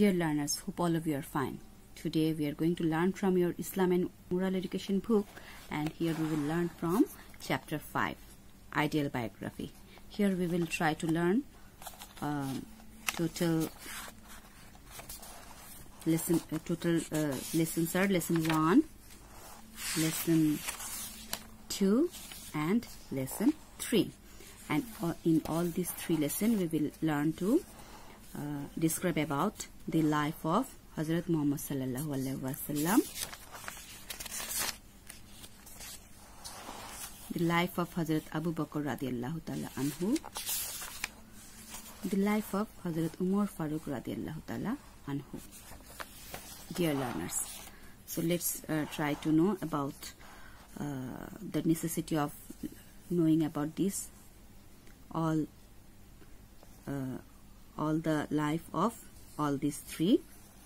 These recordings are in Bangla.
Dear learners, hope all of you are fine. Today we are going to learn from your Islam and Moral Education book and here we will learn from chapter 5, Ideal Biography. Here we will try to learn um, total lesson uh, total uh, lessons are lesson 1, lesson 2 and lesson 3 and uh, in all these three lessons we will learn to uh, describe about the life of Hazrat Muhammad sallallahu alaihi wasallam. The life of Hazrat Abu Bakr radiallahu ta'ala anhu. The life of Hazrat Umar Farooq radiallahu ta'ala anhu. Dear learners so let's uh, try to know about uh, the necessity of knowing about this. All uh, all the life of all these three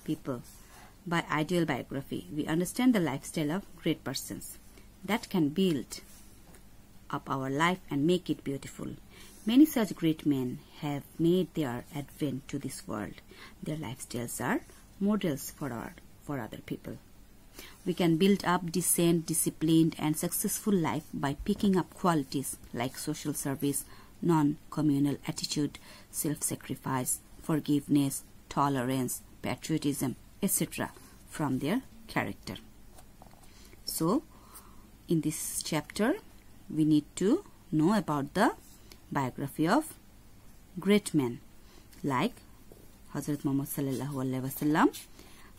people. By ideal biography, we understand the lifestyle of great persons that can build up our life and make it beautiful. Many such great men have made their advent to this world. Their lifestyles are models for our for other people. We can build up decent, disciplined, and successful life by picking up qualities like social service, non-communal attitude, self-sacrifice, forgiveness, tolerance, patriotism, etc. from their character. So, in this chapter, we need to know about the biography of great men like Hazrat Muhammad sallallahu alaihi wasallam,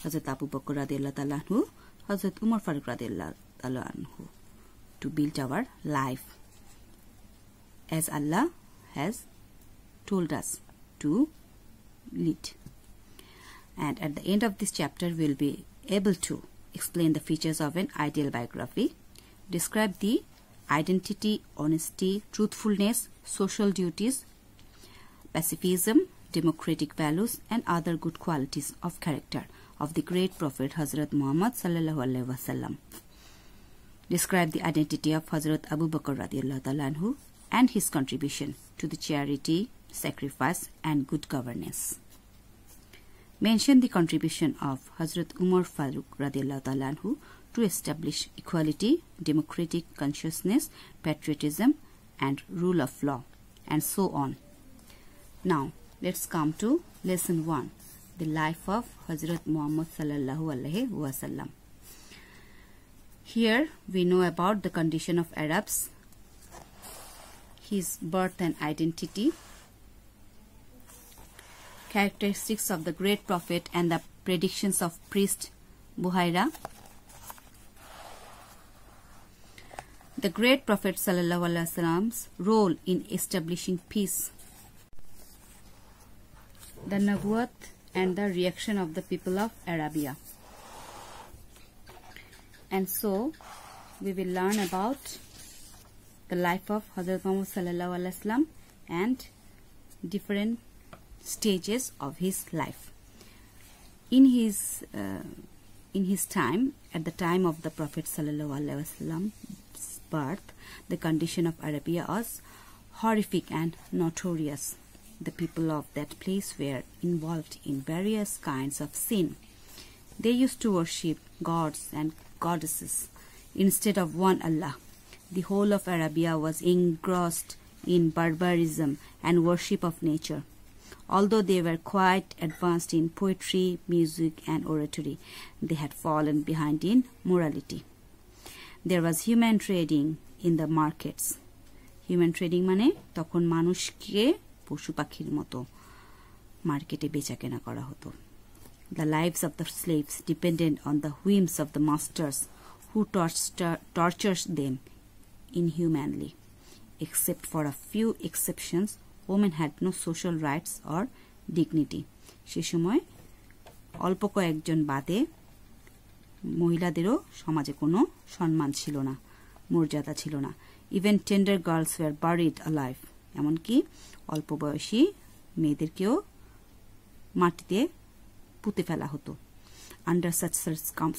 Hazrat Abu Bakr radiallahu anhu, Hazrat Umar Farooq radiallahu anhu to build our life as Allah has told us to lead. And at the end of this chapter, we'll be able to explain the features of an ideal biography, describe the identity, honesty, truthfulness, social duties, pacifism, democratic values, and other good qualities of character of the great Prophet Hazrat Muhammad sallallahu alaihi wasallam. Describe the identity of Hazrat Abu Bakr radiallahu anhu and his contribution to the charity, sacrifice, and good governance. Mention the contribution of Hazrat Umar Farooq anhu to establish equality, democratic consciousness, patriotism, and rule of law, and so on. Now, let's come to lesson 1 the life of Hazrat Muhammad sallallahu alaihi wasallam. Here we know about the condition of Arabs his birth and identity, characteristics of the great prophet and the predictions of priest Buhaira. The great prophet Wasallam's role in establishing peace. The Nabuat and the reaction of the people of Arabia. And so, we will learn about the life of Hazrat Muhammad sallallahu alaihi wasallam and different stages of his life. In his uh, in his time, at the time of the Prophet sallallahu alaihi wasallam's birth, the condition of Arabia was horrific and notorious. The people of that place were involved in various kinds of sin. They used to worship gods and goddesses instead of one Allah the whole of Arabia was engrossed in barbarism and worship of nature. Although they were quite advanced in poetry, music, and oratory, they had fallen behind in morality. There was human trading in the markets. Human trading মানে তখন মানুষকে পশু পাখির মতো মার্কেটে বেচা কেনা করা হতো the lives of the slaves dependent on the whims of the masters who tortures them inhumanly. Except for a few exceptions, women had no social rights or dignity. সে সময় অল্প কয়েকজন বাদে মহিলাদেরও সমাজে কোনো সম্মান ছিল না মর্যাদা ছিল না even tender girls were buried life এমনকি অল্প বয়সী মেয়েদেরকেও মাটিতে পুঁতে ফেলা হতো under such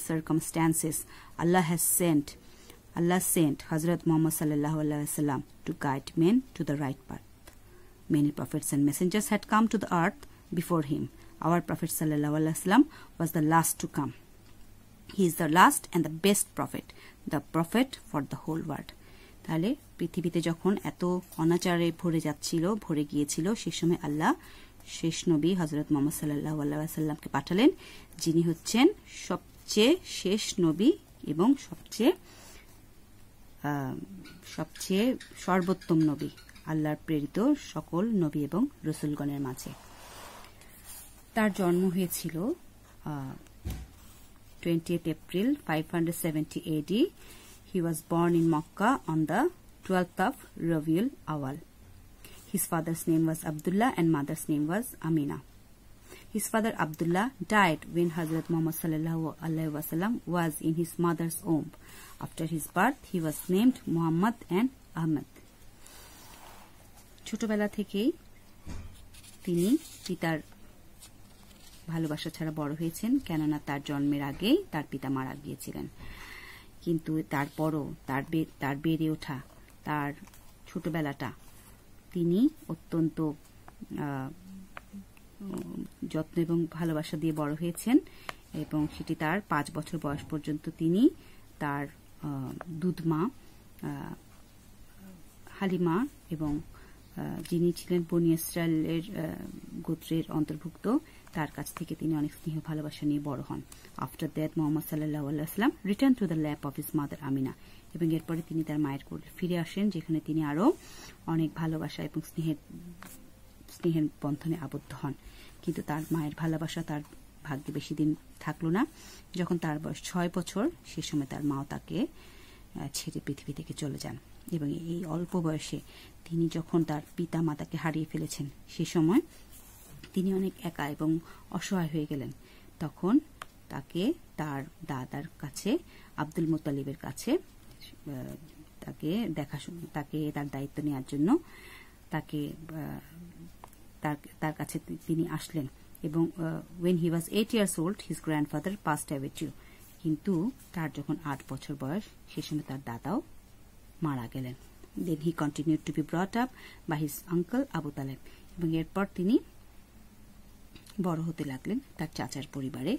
circumstances Allah has sent Allah sent Hazrat Muhammad wasallam to guide men to the right path. Many prophets and messengers had come to the earth before him, our Prophet wasallam was the last to come. He is the last and the best prophet, the prophet for the whole world. তাহলে পৃথিবীতে যখন এত অনাচারে ভরে যাচ্ছিল ভরে গিয়েছিল সে সময় আল্লাহ শেষ নবী হজরত মোহাম্মদ সাল্লাহ আল্লাহামকে পাঠালেন যিনি হচ্ছেন সবচেয়ে শেষ নবী এবং সবচেয়ে সবচেয়ে সর্বোত্তম নবী, আল্লাহর প্রেরিত সকল নবী এবং রসুলগণের মাঝে। তার জন্ম হয়েছিল twenty April five hundred seventy AD he was born in Mecca on the twelfth of Rabiul Awal His father's name was Abdullah and mother's name was Amina. His father Abdullah died when Hazrat Muhammad sallallahu alaihi wasallam was in his mother's womb. After his birth, he was named Muhammad and Ahmed. ছোটবেলা থেকেই তিনি পিতার ভালোবাসা ছাড়া বড় হয়েছেন কেননা তার জন্মের আগেই তার পিতা মারা গিয়েছিলেন কিন্তু তারপরও তার তার বেড়ে ওঠা তার ছোটবেলাটা তিনি অত্যন্ত যত্ন এবং ভালোবাসা দিয়ে বড় হয়েছেন এবং সেটি তার পাঁচ বছর বয়স পর্যন্ত তিনি তার দুধমা হালিমা এবং যিনি ছিলেন বনি ইসরায়েলের গোত্রের অন্তর্ভুক্ত, তার কাছ থেকে তিনি অনেক স্নেহ ভালোবাসা নিয়ে বড় হন। আফটার দ্যাট মোহাম্মদ সাল্লাহ return to the lap of his mother Amina এবং এরপরে তিনি তার মায়ের ফিরে আসেন, যেখানে তিনি আরও অনেক ভালোবাসা এবং স্নেহের স্নেহের বন্ধনে আবদ্ধ হন। কিন্তু তার মায়ের ভালোবাসা তার ভাগ্যে বেশি দিন থাকল না। যখন তার বয়স ছয় বছর, সে সময় তার মাও তাকে ছেড়ে পৃথিবী থেকে চলে যান। এবং এই অল্প বয়সে তিনি যখন তার পিতা মাতাকে হারিয়ে ফেলেছেন, সে সময় তিনি অনেক একা এবং অসহায় হয়ে গেলেন। তখন তাকে তার দাদার কাছে, আব্দুল মোতালিবের কাছে তাকে দেখাশোনা তাকে তার দায়িত্ব নেওয়ার জন্য তাকে তার কাছে তিনি আসলেন এবং when he was eight years old his grandfather passed away কিন্তু তার যখন আট বছর বয়স, সে সময় তার দাদাও মারা গেলেন। Then he continue to be brought up by his uncle Abu Taleb এবং এরপর তিনি বড় হতে লাগলেন তার চাচার পরিবারে।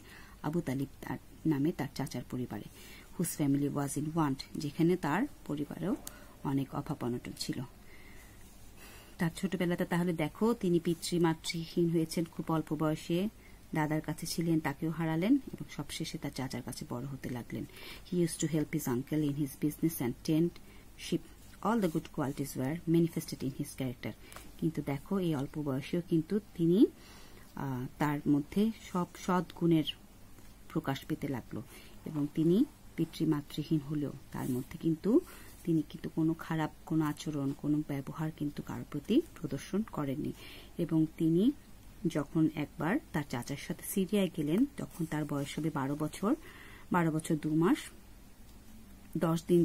আবু তালিব তার নামে তার চাচার পরিবারে। হুস ফ্যামিলি ওয়াজ ইন ওয়ান্ট যেখানে তার পরিবারেও অনেক অভাব অনটন ছিল। তার ছোটবেলাতে তাহলে দেখো, তিনি পিতৃ মাতৃহীন হয়েছেন খুব অল্প বয়সে। দাদার কাছে ছিলেন, তাকেও হারালেন এবং সবশেষে তার চাচার কাছে বড় হতে লাগলেন। He use to help his uncle in his business and tent ship all the good qualities were manifested in his character কিন্তু দেখো, এই অল্প বয়সেও কিন্তু তিনি তার মধ্যে সব সৎ গুণের প্রকাশ পেতে লাগল এবং তিনি পিতৃমাতৃহীন হলেও তার মধ্যে কিন্তু তিনি কিন্তু কোনো খারাপ, কোনো আচরণ, কোনো ব্যবহার কিন্তু কারোর প্রতি প্রদর্শন করেননি। এবং তিনি যখন একবার তার চাচার সাথে সিরিয়ায় গেলেন, তখন তার বয়স হবে বারো বছর বারো বছর দু মাস। দশ দিন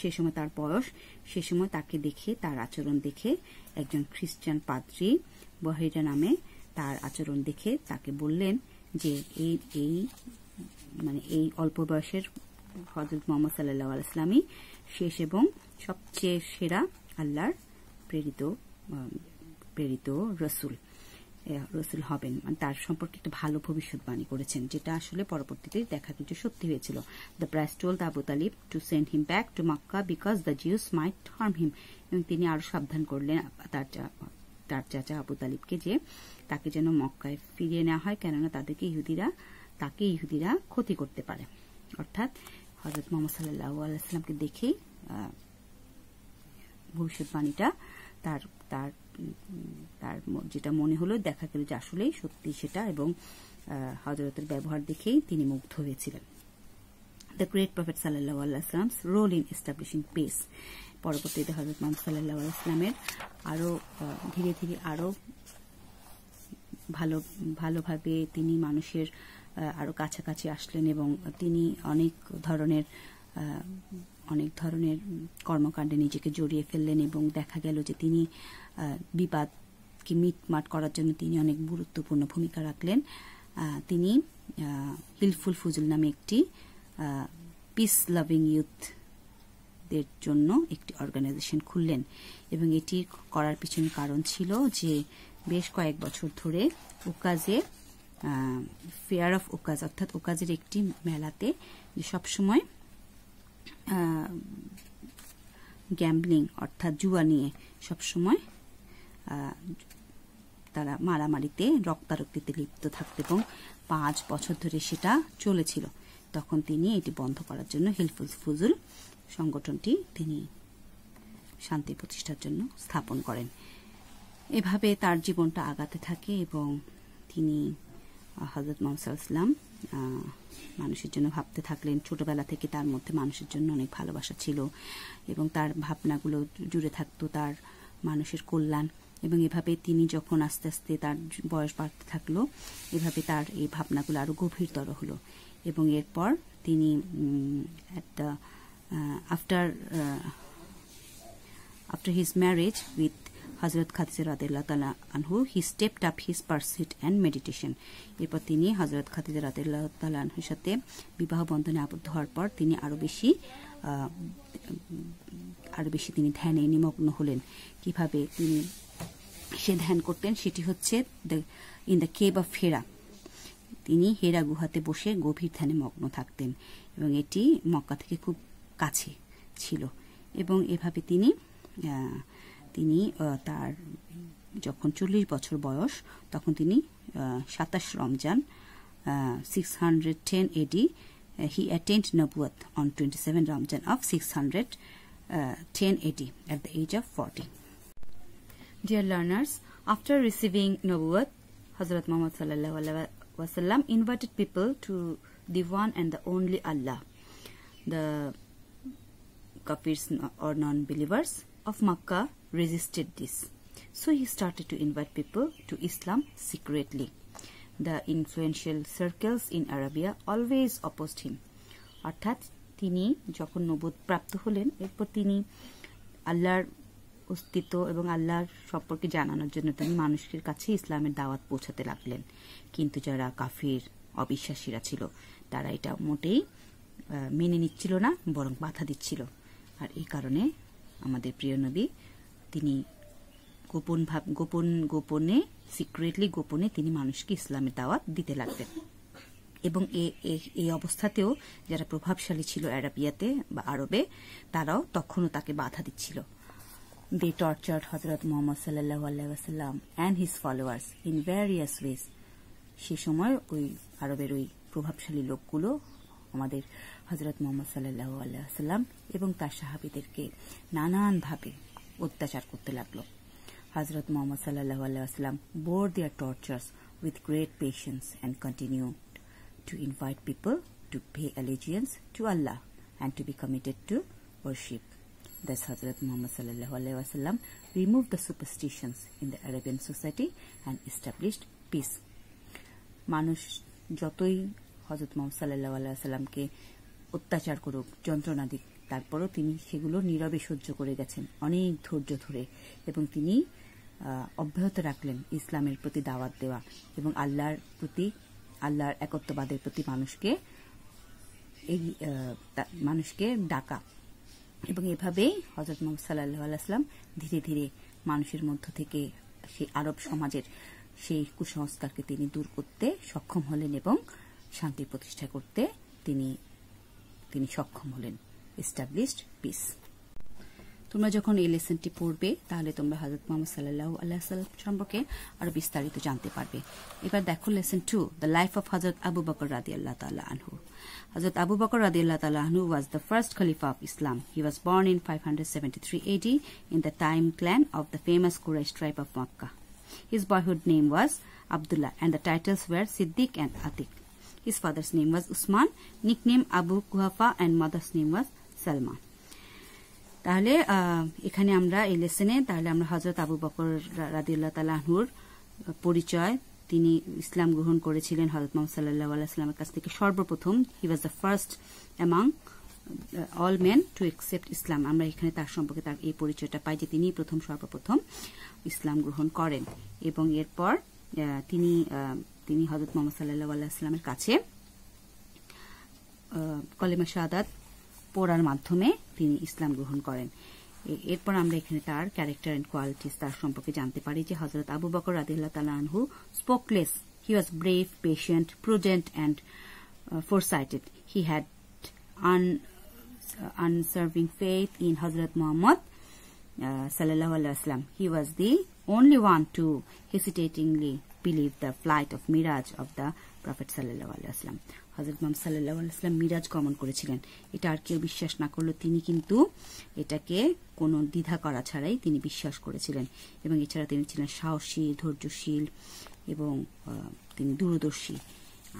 সে সময় তার বয়স, সে সময় তাকে দেখে, তার আচরণ দেখে একজন খ্রিস্টান পাদ্রী বহিরা নামে তার আচরণ দেখে তাকে বললেন যে, এই এই মানে এই অল্প বয়সের হজরত মোহাম্মদ সাল্লাহ আলাইসলামী শেষ এবং সবচেয়ে সেরা আল্লাহর প্রেরিত প্রেরিত রসুল রসুল হবেন। মানে তার সম্পর্কে একটা ভালো ভবিষ্যৎবাণী করেছেন, যেটা আসলে পরবর্তীতে দেখা কিন্তু সত্যি হয়েছিল। The price the Abu Talib to send him back to Mecca because the Jews might harm him এবং তিনি আরও সাবধান করলেন তার তার চাচা আবু তালিবকে যে তাকে যেন মক্কায় ফিরিয়ে নেওয়া হয়, কেননা তাদেরকে ইহুদিরা, তাকে ইহুদিরা ক্ষতি করতে পারে। অর্থাৎ হজরত মোহাম্মদ সাল্লাহ আলাইসাল্লামকে দেখেই ভবিষ্যৎবাণীটা তার তার তার যেটা মনে হলো, দেখা গেল যে আসলেই সত্যি সেটা এবং হজরতের ব্যবহার দেখেই তিনি মুগ্ধ হয়েছিলেন। দ্য গ্রেট প্রফেট সাল্লাহ আল্লাহামস রোল ইন এস্টাবলিশিং পেস পরবর্তীতে হজরত মোহাম্মদ সাল্লাহ আলাইসলামের আরও ধীরে ধীরে আরও ভালো, ভালোভাবে তিনি মানুষের আরও কাছাকাছি আসলেন এবং তিনি অনেক ধরনের অনেক ধরনের কর্মকাণ্ডে নিজেকে জড়িয়ে ফেললেন এবং দেখা গেল যে তিনি বিবাদকে মিটমাট করার জন্য তিনি অনেক গুরুত্বপূর্ণ ভূমিকা রাখলেন। তিনি হিলফুল ফুজুল নামে একটি পিস লাভিং ইউথদের জন্য একটি অর্গানাইজেশন খুললেন এবং এটি করার পিছনে কারণ ছিল যে বেশ কয়েক বছর ধরে উকাজে ফেয়ার অফ ওকাজ অর্থাৎ ওকাজের একটি মেলাতে সবসময় গ্যাম্বলিং অর্থাৎ জুয়া নিয়ে সবসময় তারা মারামারিতে, রক্তারক্তিতে লিপ্ত থাকত এবং পাঁচ বছর ধরে সেটা চলেছিল। তখন তিনি এটি বন্ধ করার জন্য হেল্পফুল ফুজুল সংগঠনটি তিনি শান্তি প্রতিষ্ঠার জন্য স্থাপন করেন। এভাবে তার জীবনটা আগাতে থাকে এবং তিনি হজরত মোহাম্মদ মানুষের জন্য ভাবতে থাকলেন, ছোটবেলা থেকে তার মধ্যে মানুষের জন্য অনেক ভালোবাসা ছিল এবং তার ভাবনাগুলো জুড়ে থাকতো তার মানুষের কল্যাণ এবং এভাবে তিনি যখন আস্তে আস্তে তার বয়স বাড়তে থাকল, এভাবে তার এই ভাবনাগুলো আরও গভীরতর হলো এবং এরপর তিনি একটা after after his marriage with Hazrat Khadija রাদিল্লাহ তালা আনহু he stepped up his pursuit and meditation এরপর তিনি হজরত খাদিজা রাদিল্লাহ তালা আনহুর সাথে বিবাহ বন্ধনে আবদ্ধ হওয়ার পর তিনি আরও বেশি আরও বেশি তিনি ধ্যানে নিমগ্ন হলেন। কীভাবে তিনি সে ধ্যান করতেন সেটি হচ্ছে in the cave of Hera তিনি হেরা গুহাতে বসে গভীর ধ্যানে মগ্ন থাকতেন এবং এটি মক্কা থেকে খুব কাছে ছিল। এবং এভাবে তিনি তিনি তার যখন চল্লিশ বছর বয়স, তখন তিনি সাতাশ Ramzan six hundred ten AD he attend নবুয় on twenty seven Ramzan of six hundred ten AD at the age of forty dear learners after receiving নবুয় হজরত মোহাম্মদ সাল্লাহ ওয়াসাল্লাম invited people to the one and the only Allah the copies or non believers of Makkah resisted this. So he started to invite people to Islam secretly. The influential circles in Arabia always opposed him. অর্থাৎ তিনি যখন নবুদ প্রাপ্ত হলেন, এরপর তিনি আল্লাহর অস্তিত্ব এবং আল্লাহর সম্পর্কে জানানোর জন্য তিনি মানুষের কাছে ইসলামের দাওয়াত পৌঁছাতে লাগলেন কিন্তু যারা কাফির, অবিশ্বাসীরা ছিল, তারা এটা মোটেই মেনে নিচ্ছিল না, বরং বাধা দিচ্ছিল আর এই কারণে আমাদের প্রিয় নবী, তিনি গোপন ভাব, গোপন গোপনে সিক্রেটলি গোপনে তিনি মানুষকে ইসলামের দাওয়াত দিতে লাগলেন এবং এই অবস্থাতেও যারা প্রভাবশালী ছিল অ্যারাবিয়াতে বা আরবে, তারাও তখনও তাকে বাধা দিচ্ছিল they tortured Hazrat Muhammad sallallahu alaihi and and followers in various ways. সে সময় ওই আরবের ওই প্রভাবশালী লোকগুলো আমাদের হজরত মোহাম্মদ সাল্লাহ আল্লাহাম এবং তার সাহাবিদেরকে নানানভাবে অত্যাচার করতে লাগল হজরত মোহাম্মদ সাল্লাহ আল্লাহাম bore their tortures with great patience and continue to invite people to pay allegiance to Allah and to be committed to Hazrat Muhammad sallallahu alaihi wasallam removed the superstitions in the Arabian society and established peace. মানুষ যতই হজরত মোহাম্মদ সাল্লাহ আলাইসাল্লামকে অত্যাচার করুক, যন্ত্রণা দিক। তারপরও তিনি সেগুলো নীরবে সহ্য করে গেছেন, অনেক ধৈর্য ধরে। এবং তিনি অব্যাহত রাখলেন ইসলামের প্রতি দাওয়াত দেওয়া এবং আল্লাহর প্রতি, আল্লাহর একত্ববাদের প্রতি মানুষকে এই মানুষকে ডাকা। এবং এভাবেই হজরত মোহাম্মদ সাল্লাহ আলাইসলাম ধীরে ধীরে মানুষের মধ্য থেকে সেই আরব সমাজের সেই কুসংস্কারকে তিনি দূর করতে সক্ষম হলেন এবং শান্তি প্রতিষ্ঠা করতে তিনি তিনি সক্ষম হলেন এস্টাবলিশড পিস তোমরা যখন এই লেসনটি পড়বে তাহলে তোমরা হজরত মোহাম্মদ সাল্লাহ আল্লাহ সাল্লাম সম্পর্কে আরও বিস্তারিত জানতে পারবে এবার দেখো lesson to the life of Hazrat Abu Bakr রাদি আল্লাহ তাল্লাহ আনহু Hazrat Abu Bakr radiallahu ta'ala anhu was the first Khalifa of Islam. He was born in 573 AD in the Taim clan of the famous Quraysh tribe of Makkah. His boyhood name was Abdullah and the titles were Siddiq and Atiq. His father's name was Usman, nickname Abu Kuhafa and mother's name was Salma. তাহলে এখানে আমরা এই লেসনে তাহলে আমরা হজরত আবু বকর রাদিল্লা তালাহুর পরিচয় তিনি ইসলাম গ্রহণ করেছিলেন হজরত মোহাম্মদ সাল্লাহ আলাইস্লামের কাছ থেকে। সর্বপ্রথম he was the first among all men to accept Islam আমরা এখানে তার সম্পর্কে তার এই পরিচয়টা পাই যে তিনি প্রথম সর্বপ্রথম ইসলাম গ্রহণ করেন। এবং এরপর তিনি তিনি হজরত মোহাম্মদ সাল্লাহ আলাইস্লামের কাছে কলেমা শাহাদাত পড়ার মাধ্যমে তিনি ইসলাম গ্রহণ করেন। এরপর আমরা এখানে তার ক্যারেক্টার অ্যান্ড কোয়ালিটিস তার সম্পর্কে জানতে পারি যে হজরত আবু বকর রাদিল্লাহ তালা আনহু spotless he was brave, patient prudent, and uh, he uh, unserving faith in Hazrat Muhammad uh, wasallam. He was the only one to hesitatingly believe the flight of mirage of the Prophet sallallahu alaihi wasallam. হজরত মোহাম্মদ সাল্লাহ আলাইসলাম মিরাজ গমন করেছিলেন এটা আর কেউ বিশ্বাস না করল তিনি কিন্তু এটাকে কোনো দ্বিধা করা ছাড়াই তিনি বিশ্বাস করেছিলেন এবং এছাড়া তিনি ছিলেন সাহসী ধৈর্যশীল এবং তিনি দূরদর্শী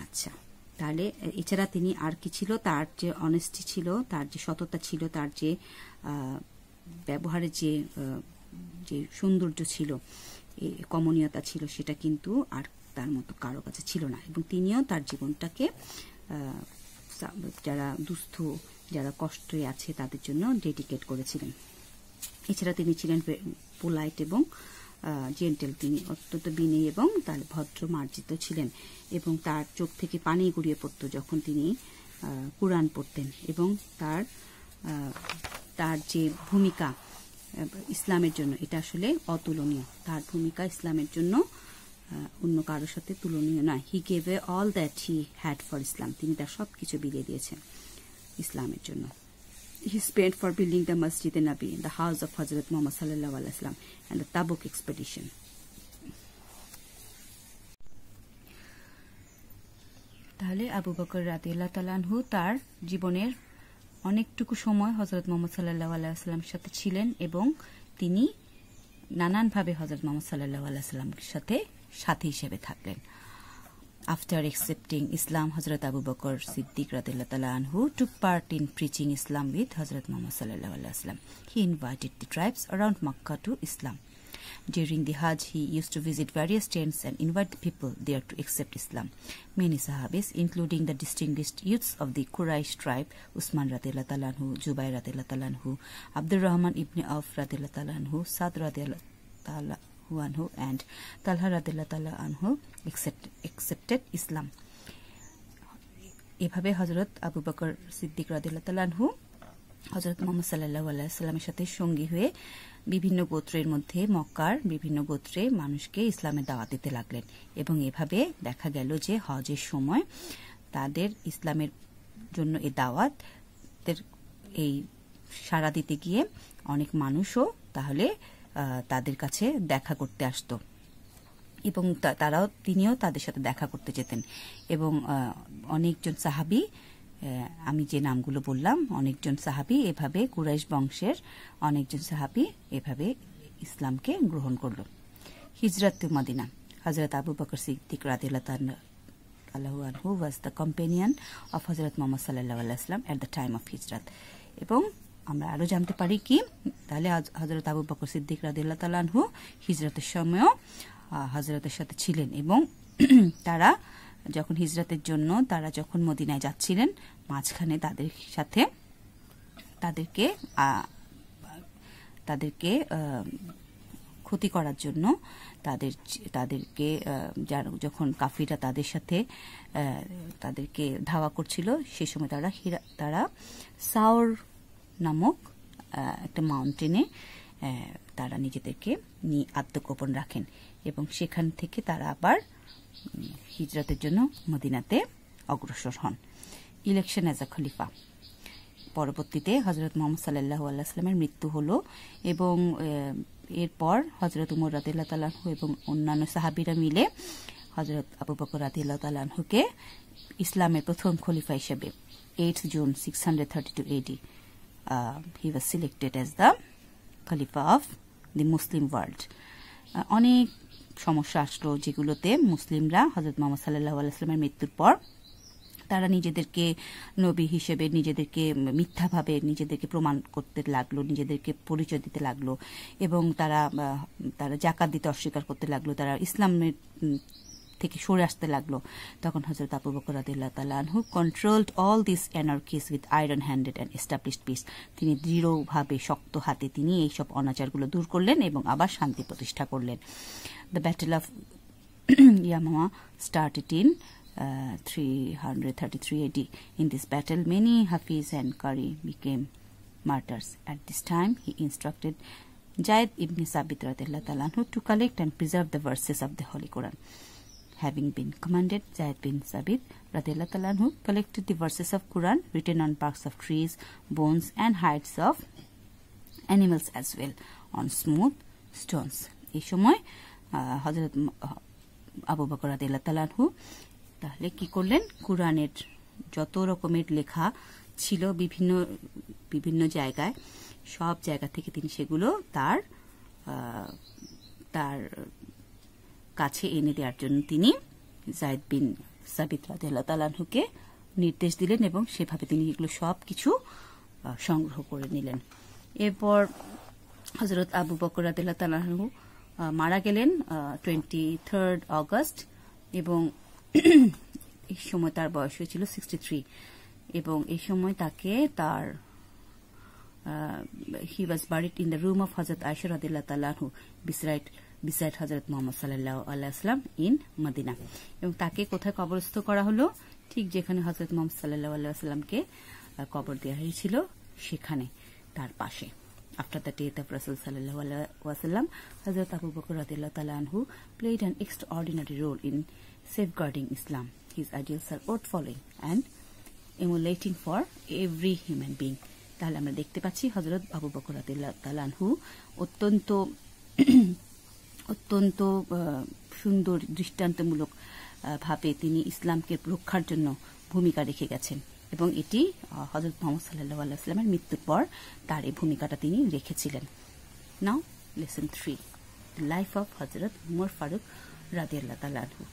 আচ্ছা তাহলে এছাড়া তিনি আর কি ছিল তার যে অনেস্টি ছিল তার যে সততা ছিল তার যে ব্যবহারের যে যে সৌন্দর্য ছিল কমনীয়তা ছিল, সেটা কিন্তু আর তার মতো কারও কাছে ছিল না। এবং তিনিও তার জীবনটাকে যারা দুস্থ, যারা কষ্টে আছে, তাদের জন্য ডেডিকেট করেছিলেন। এছাড়া তিনি ছিলেন পোলাইট এবং জেন্টেল তিনি অত্যন্ত বিনয়ী এবং তার ভদ্র মার্জিত ছিলেন এবং তার চোখ থেকে পানি গড়িয়ে পড়ত যখন তিনি কোরআন পড়তেন এবং তার তার যে ভূমিকা ইসলামের জন্য এটা আসলে অতুলনীয়। তার ভূমিকা ইসলামের জন্য অন্য কারোর সাথে তুলনীয় নয়। He gave a all that he had for Islam তিনি তার সব কিছু বিলিয়ে দিয়েছেন ইসলামের জন্য। He spent for building the Masjid Nabi, the house of Hazrat Muhammad sallallahu alaihi wasallam, and the Tabuk expedition তাহলে আবু বকর রাদিয়াল্লাহু তাআলাহু তার জীবনের অনেকটুকু সময় হজরত মোহাম্মদ সাল্লাহ আলাইস্লামের সাথে ছিলেন এবং তিনি নানানভাবে হজরত মোহাম্মদ সাল্লাহ আলাইস্লামের সাথে সাথে হিসেবে থাকলেন। After accepting Islam Hazrat Abu Bakr Siddiq রাদু took part in preaching Islam with Hazrat Mohammad সাল্লাহ আলাইস্লাম he invited the tribes around Mecca to Islam During the Hajj, he used to visit various tents and invite the people there to accept Islam. Many Sahabis, including the distinguished youths of the Quraysh tribe, Usman radiallahu Jubair radiallahu Abdul Rahman ibn Auf radiallahu Sad radiallahu anhu, and Talha radiallahu anhu accepted Islam. এভাবে হজরত আবু বকর সিদ্দিক রাদিল্লাহু হজরত মোহাম্মদ সাল্লাহ আলাইস্লামের সাথে সঙ্গী হয়ে বিভিন্ন গোত্রের মধ্যে মক্কার বিভিন্ন গোত্রে মানুষকে ইসলামের দাওয়া দিতে লাগলেন এবং এভাবে দেখা গেল যে হজের সময় তাদের ইসলামের জন্য এই দাওয়াত এই সাড়া দিতে গিয়ে অনেক মানুষও তাহলে তাদের কাছে দেখা করতে আসতো এবং তারাও, তিনিও তাদের সাথে দেখা করতে যেতেন এবং অনেকজন সাহাবি আমি যে নামগুলো বললাম, অনেকজন সাহাবি এভাবে কুরাইশ বংশের অনেকজন সাহাবি এভাবে ইসলামকে গ্রহণ করল। হিজরত Medina. Hazrat Abu Bakr Siddique রাদিল্লাহু was the companion of Hazrat Mohammad সাল্লাহ আলাইসলাম এট দ্য টাইম অফ হিজরত এবং আমরা আরও জানতে পারি কি, তাহলে হজরত আবু বকর সিদ্দিক রাদিল্লাহ তালাহু হিজরতের সময়ও হজরতের সাথে ছিলেন এবং তারা যখন হিজরতের জন্য তারা যখন মদিনায় যাচ্ছিলেন, মাঝখানে তাদের সাথে তাদেরকে তাদেরকে ক্ষতি করার জন্য তাদের তাদেরকে যখন কাফিরা তাদের সাথে তাদেরকে ধাওয়া করছিল, সে সময় তারা তারা সাওর নামক একটা মাউন্টেনে তারা নিজেদেরকে নিয়ে আত্মগোপন রাখেন এবং সেখান থেকে তারা আবার হিজরতের জন্য মদিনাতে অগ্রসর হন। ইলেকশন অ্যাজ আ খলিফা। পরবর্তীতে হজরত মোহাম্মদ সাল্লাহ আল্লাহামের মৃত্যু হলো এবং এরপর হজরত উমর রাতিল্লা তালাহু এবং অন্যান্য সাহাবিরা মিলে হজরত আবু বকর রাতিল্লা তালাহুকে ইসলামের প্রথম খলিফা হিসেবে, eight June six hundred thirty two AD he was selected as the Khalifa of the Muslim world অনেক সমস্যা আসলো যেগুলোতে মুসলিমরা হজরত মোহাম্মদ সাল্লাহ আলাইস্লামের মৃত্যুর পর তারা নিজেদেরকে নবী হিসেবে, নিজেদেরকে মিথ্যাভাবে, নিজেদেরকে প্রমাণ করতে লাগল, নিজেদেরকে পরিচয় দিতে লাগল এবং তারা তারা জাকাত দিতে অস্বীকার করতে লাগল, তারা ইসলামের থেকে সরে আসতে লাগল। তখন হজরত আবু বকর আদিল্লাহ তালহু controlled all this anarchies with iron handed and established peace তিনি দৃঢ়ভাবে, শক্ত হাতে তিনি এইসব অনাচারগুলো দূর করলেন এবং আবার শান্তি প্রতিষ্ঠা করলেন। The battle of Yamama started in Uh, 333 AD. In this battle, many Hafiz and Qari became martyrs. At this time, he instructed Jaid ibn Sabit to collect and preserve the verses of the Holy Quran. Having been commanded, Zaid bin Sabit Radhiallahu collected the verses of Quran written on barks of trees, bones, and hides of animals as well on smooth stones. এই সময় হজরত আবু বকর রাদিয়াল্লাহু তাহলে কি করলেন? কোরআনের যত রকমের লেখা ছিল বিভিন্ন বিভিন্ন জায়গায়, সব জায়গা থেকে তিনি সেগুলো তার তার কাছে এনে দেওয়ার জন্য তিনি জায়দ বিন সাবিত রাজুকে নির্দেশ দিলেন এবং সেভাবে তিনি এগুলো সব কিছু সংগ্রহ করে নিলেন। এরপর হজরত আবু বকর রাজু মারা গেলেন টোয়েন্টি থার্ড অগস্ট এবং এই সময় তার বয়স হয়েছিল সিক্সটি থ্রি এবং এই সময় তাকে তার he was buried in the room of Hazrat আয়সর আদিল্লা তালাহু বিসরাইট বিসাইড হজরত মোহাম্মদ সাল্লাহ আল্লাহাম ইন মদিনা এবং তাকে কোথায় কবরস্থ করা হলো? ঠিক যেখানে হজরত মোহাম্মদ সাল্লাহ আল্লাহ আল্লাহামকে কবর দেওয়া হয়েছিল, সেখানে, তার পাশে। আফটার দ্য ডেথ অফ রসুল সাল্লাহ ওয়াসাল্লাম হজরত আবু বকর রাদিল্লাহ তালাহু played an extraordinary role in safeguarding Islam. His ideals are worth following and emulating for every human being. তাহলে আমরা দেখতে পাচ্ছি হজরত আবু বকর তালানহু অত্যন্ত অত্যন্ত সুন্দর দৃষ্টান্তমূলক ভাবে তিনি ইসলামকে রক্ষার জন্য ভূমিকা রেখে গেছেন এবং এটি হজরত মোহাম্মদ সাল্লাহ আল্লাহামের মৃত্যুর পর তার এই ভূমিকাটা তিনি রেখেছিলেন now lesson three life of Hazrat Umar Farooq রাদিয়াল্লাহ তালানহু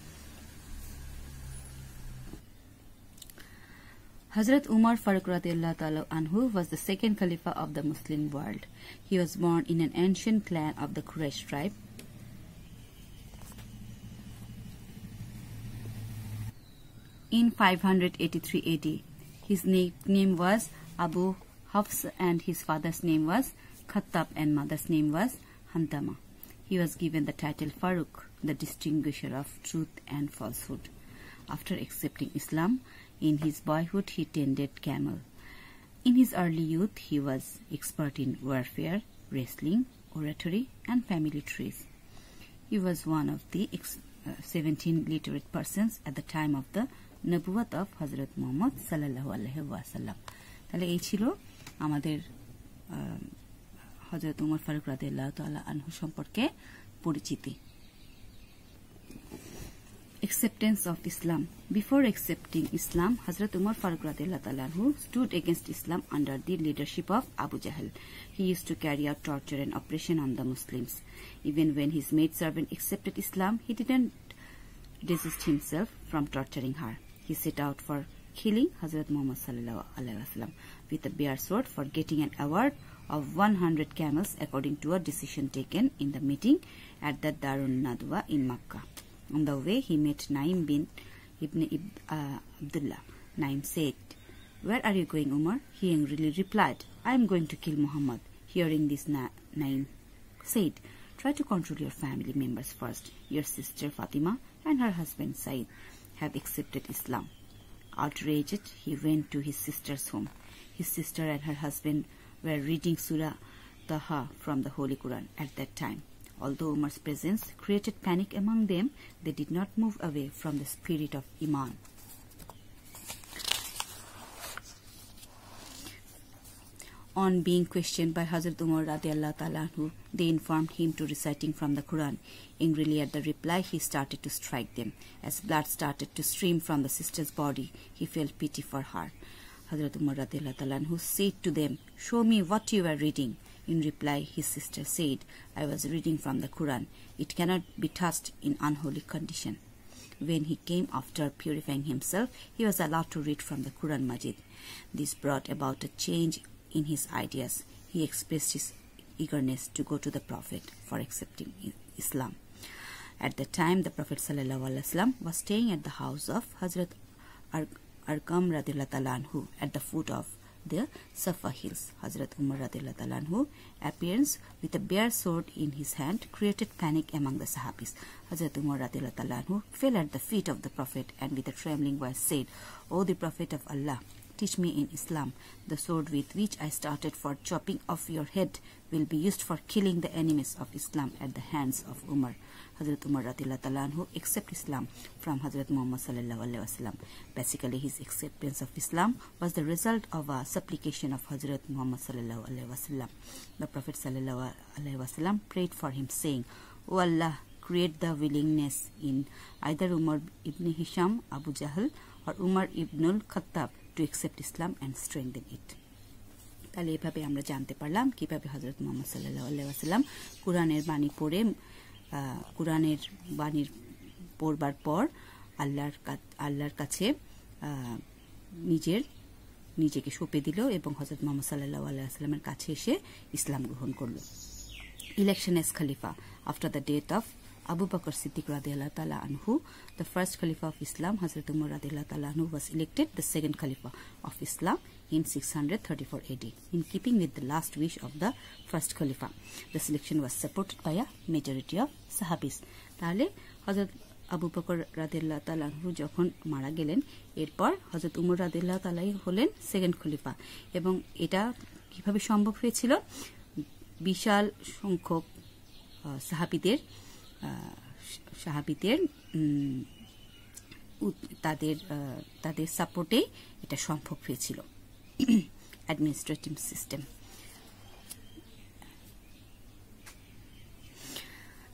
Hazrat Umar Farooq anhu was the second Khalifa of the Muslim world. He was born in an ancient clan of the Quraysh tribe. In 583 AD, his name was Abu Hafs and his father's name was Khattab and mother's name was Hantama. He was given the title Farooq, the distinguisher of truth and falsehood. After accepting Islam, in his boyhood, he tended camel. In his early youth, he was expert in warfare, wrestling, oratory, and family trees. He was one of the uh, 17 literate persons at the time of the নবুয়াত অফ হজরত মোহাম্মদ সাল্লাহ আলহ ওয়াসাল্লাম তাহলে এই ছিল আমাদের হজরত উমর ফারুক রাদিল্লাহ তাল্লাহ আনহু সম্পর্কে পরিচিতি acceptance of Islam. Before accepting Islam, Hazrat Umar Farooq who stood against Islam under the leadership of Abu Jahl. He used to carry out torture and oppression on the Muslims. Even when his maidservant accepted Islam, he didn't desist himself from torturing her. He set out for killing Hazrat Muhammad sallallahu with a bare sword for getting an award of 100 camels according to a decision taken in the meeting at the Darun Nadwa in Makkah. On the way, he met Naim bin Ibn uh, Abdullah. Naim said, Where are you going, Umar? He angrily replied, I am going to kill Muhammad. Hearing this, Na Naim said, Try to control your family members first. Your sister Fatima and her husband Said have accepted Islam. Outraged, he went to his sister's home. His sister and her husband were reading Surah Taha from the Holy Quran at that time. Although Umar's presence created panic among them, they did not move away from the spirit of Iman. On being questioned by Hazrat Umar radiallahu ta'ala they informed him to reciting from the Quran. Angrily at the reply, he started to strike them. As blood started to stream from the sister's body, he felt pity for her. Hazrat Umar radiallahu ta'ala said to them, Show me what you are reading. In reply, his sister said, I was reading from the Quran. It cannot be touched in unholy condition. When he came after purifying himself, he was allowed to read from the Quran Majid. This brought about a change in his ideas. He expressed his eagerness to go to the Prophet for accepting Islam. At the time, the Prophet ﷺ was staying at the house of Hazrat Ar Arqam anhu at the foot of the Safa hills. Hazrat Umar anhu appearance with a bare sword in his hand created panic among the Sahabis. Hazrat Umar anhu fell at the feet of the Prophet and with a trembling voice said, O the Prophet of Allah, teach me in Islam. The sword with which I started for chopping off your head will be used for killing the enemies of Islam at the hands of Umar. Hazrat Umar who accept Islam from Hazrat Muhammad. Basically, his acceptance of Islam was the result of a supplication of Hazrat Muhammad wasallam. The Prophet wasallam prayed for him, saying, "O Allah, create the willingness in either Umar ibn Hisham, Abu Jahl, or Umar ibn al-Khattab to accept Islam and strengthen it." তাহলে এভাবে আমরা জানতে পারলাম কীভাবে হজরত মোহাম্মদ সাল্লাহ আল্লাহ কোরআনের বাণী পড়ে কোরআনের বাণীর পড়বার পর আল্লাহর আল্লাহর কাছে নিজের, নিজেকে সঁপে দিল এবং হজরত মোহাম্মদ সাল্লাহ আল্লাহ কাছে এসে ইসলাম গ্রহণ করল ইলেকশন এস খালিফা after the death of Abu Bakr Siddiq radiallahu ta'ala anhu, the first Khalifa of Islam, Hazrat Umar radiallahu ta'ala anhu was elected the second Khalifa of Islam in 634 AD, in keeping with the last wish of the first Khalifa. The selection was supported by a majority of Sahabis. তাহলে হজরত আবু বকর রাদিল্লাহ তালাহু যখন মারা গেলেন এরপর হজরত উমর রাদিল্লাহ তালাই হলেন সেকেন্ড খলিফা এবং এটা কীভাবে সম্ভব হয়েছিল বিশাল সংখ্যক সাহাবিদের সাহাবিদের তাদের তাদের সাপোর্টে এটা সম্ভব হয়েছিল administrative system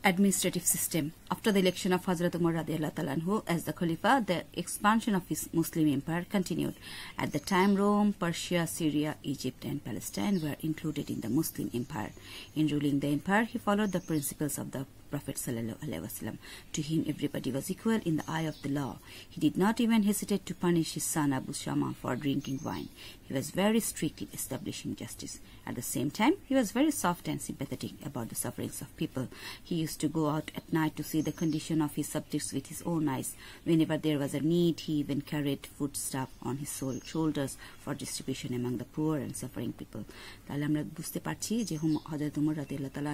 administrative system. After the election of Hazrat Umar anhu as the Khalifa, the expansion of his Muslim empire continued. At the time, Rome, Persia, Syria, Egypt, and Palestine were included in the Muslim empire. In ruling the empire, he followed the principles of the Prophet ﷺ. To him, everybody was equal in the eye of the law. He did not even hesitate to punish his son Abu Shama for drinking wine. He was very strict in establishing justice. At the same time, he was very soft and sympathetic about the sufferings of people. He used to go out at night to see the condition of his subjects with his own eyes. Whenever there was a need, he even carried foodstuff on his shoulders for distribution among the poor and suffering people. তাহলে আমরা বুঝতে পারছি যে হজরত উমর রাদিয়াল্লাহু তাআলা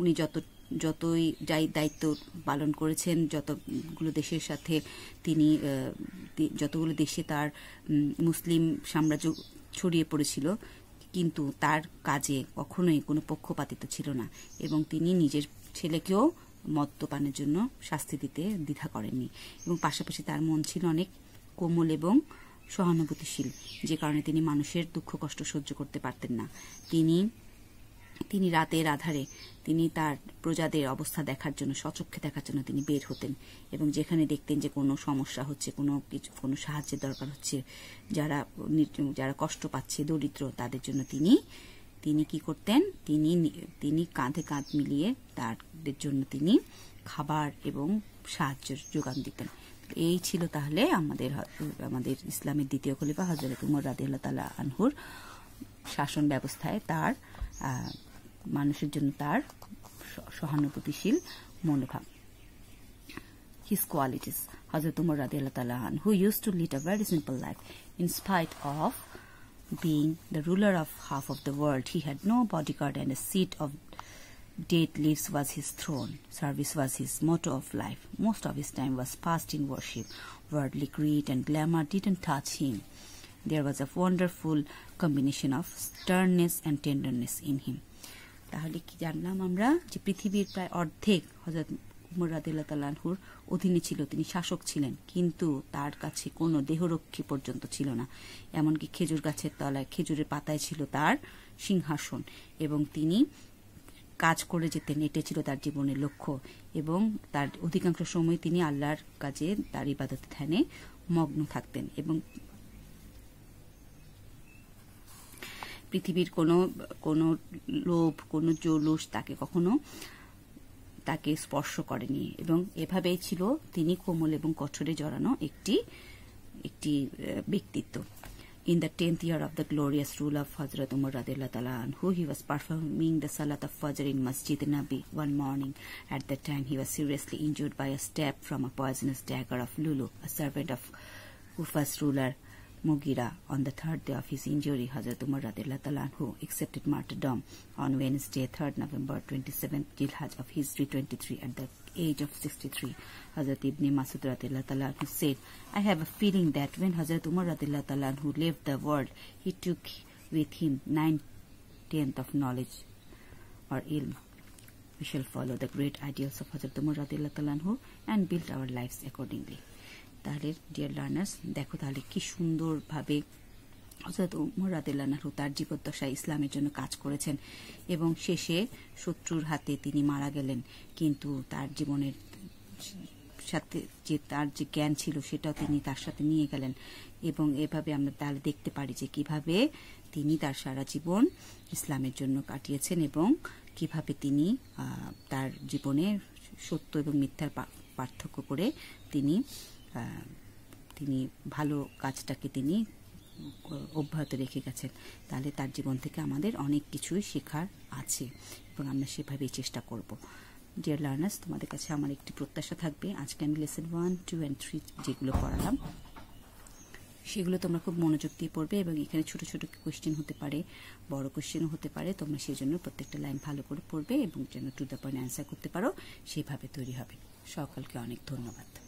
উনি যত যতই যাই দায়িত্ব পালন করেছেন যতগুলো দেশের সাথে তিনি যতগুলো দেশে তার মুসলিম সাম্রাজ্য ছড়িয়ে পড়েছিল কিন্তু তার কাজে কখনোই কোনো পক্ষপাতিত ছিল না এবং তিনি নিজের ছেলেকেও মদ্যপানের জন্য শাস্তি দিতে দ্বিধা করেননি। এবং পাশাপাশি তার মন ছিল অনেক কোমল এবং সহানুভূতিশীল। যে কারণে তিনি মানুষের দুঃখ, কষ্ট সহ্য করতে পারতেন না। তিনি তিনি রাতের আধারে তিনি তার প্রজাদের অবস্থা দেখার জন্য, সচক্ষে দেখার জন্য তিনি বের হতেন এবং যেখানে দেখতেন যে কোনো সমস্যা হচ্ছে, কোনো কিছু, কোনো সাহায্যের দরকার হচ্ছে, যারা যারা কষ্ট পাচ্ছে, দরিদ্র, তাদের জন্য তিনি তিনি কি করতেন? তিনি তিনি কাঁধে কাঁধ মিলিয়ে তাদের জন্য তিনি খাবার এবং সাহায্যের যোগান দিতেন। এই ছিল তাহলে আমাদের আমাদের ইসলামের দ্বিতীয় খলিফা হজরত উমর রাদিয়াল্লাহ তালা আনহুর শাসন ব্যবস্থায় তার মানুষের জন্য তার সহানুভূতিশীল মনোভাব। His qualities. Hazrat Umar radiallahu who used to lead a very simple life. In spite of being the ruler of half of the world. He had no bodyguard and a seat of date leaves was his throne. Service was his motto of life. Most of his time was passed in worship. Worldly greed and glamour didn't touch him. There was a wonderful combination of sternness and tenderness in him. তাহলে কি জানলাম আমরা যে পৃথিবীর প্রায় অর্ধেক হজরত উমর রাদিল্লা তালাহুর অধীনে ছিল। তিনি শাসক ছিলেন, কিন্তু তার কাছে কোনো দেহরক্ষী পর্যন্ত ছিল না। এমনকি খেজুর গাছের তলায়, খেজুরের পাতায় ছিল তার সিংহাসন এবং তিনি কাজ করে যেতেন এটে ছিল তার জীবনের লক্ষ্য এবং তার অধিকাংশ সময় তিনি আল্লাহর কাজে তার ইবাদত ধ্যানে মগ্ন থাকতেন এবং পৃথিবীর কোনো কোনো লোভ, কোনো জৌলুস তাকে কখনো তাকে স্পর্শ করেনি এবং এভাবেই ছিল তিনি কোমল এবং কঠোরে জড়ানো একটি একটি ব্যক্তিত্ব। In the tenth year of the glorious rule of Hazrat Umar রাদিল্লা তালা হু হি ওয়াজ পারফর্মিং দ্য সালাত অফ ফজর in Masjid Nabi one morning at the time he was seriously injured by a stab from a poisonous dagger of Lulu a servant of হুফাস ruler Mughira. On the third day of his injury, Hazrat Umar who accepted martyrdom on Wednesday, 3rd November 27th Jilhaj of History 23 at the age of 63. Hazrat Ibn Masud who said, I have a feeling that when Hazrat Umar who left the world, he took with him nine tenth of knowledge or ilm. We shall follow the great ideals of Hazrat Umar and build our lives accordingly. তাহলে ডিয়ার লার্নার্স দেখো তাহলে কি সুন্দরভাবে হজরত উমর রাদিল্লাহু তার জীবদ্দশায় ইসলামের জন্য কাজ করেছেন এবং শেষে শত্রুর হাতে তিনি মারা গেলেন। কিন্তু তার জীবনের সাথে যে তার যে জ্ঞান ছিল সেটাও তিনি তার সাথে নিয়ে গেলেন। এবং এভাবে আমরা তাহলে দেখতে পারি যে কীভাবে তিনি তার সারা জীবন ইসলামের জন্য কাটিয়েছেন এবং কীভাবে তিনি তার জীবনে সত্য এবং মিথ্যার পার্থক্য করে তিনি তিনি ভালো কাজটাকে তিনি অব্যাহত রেখে গেছেন। তাহলে তার জীবন থেকে আমাদের অনেক কিছুই শেখার আছে এবং আমরা সেভাবেই চেষ্টা করব। ডিয়ার লার্নার্স তোমাদের কাছে আমার একটি প্রত্যাশা থাকবে। আজকে আমি lesson one two and three যেগুলো পড়ালাম, সেগুলো তোমরা খুব মনোযোগ দিয়ে পড়বে এবং এখানে ছোট ছোট কোয়েশ্চেন হতে পারে, বড় কোয়েশ্চেনও হতে পারে। তোমরা সেই জন্য প্রত্যেকটা লাইন ভালো করে পড়বে এবং যেন টু দ্য পয়েন্ট অ্যান্সার করতে পারো সেইভাবে তৈরি হবে। সকলকে অনেক ধন্যবাদ।